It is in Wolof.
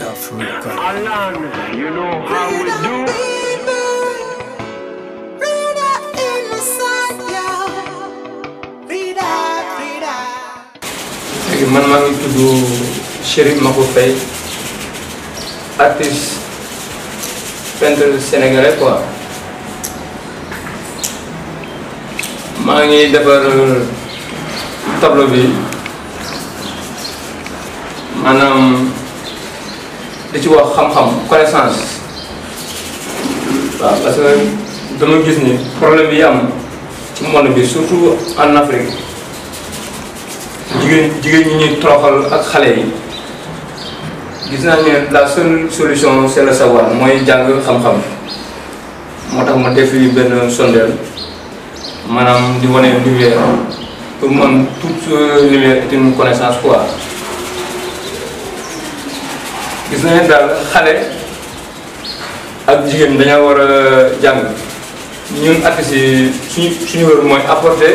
Alan, you know how we do. léegi man maa ngi tudd Chérif Mako Faye artiste peintre sénégalais quoi maa ngi defar tableau bi maanaam li ci wax xam-xam connaissance waaw parce que dama gis ni problème yi am ci monde bi surtout en Afrique jigéen jigéen ñi ñuy toroxal ak xale yi gis naa ne la seule solution c'est le savoir mooy jàng xam-xam moo tax ma def benn sondeel maanaam di wane lumière pour man toute euh, lumière est une connaissance quoi gis nañu daal xale ak jigéen dañoo war a jàng ñun artistes yi suñu suñu wër mooy apporter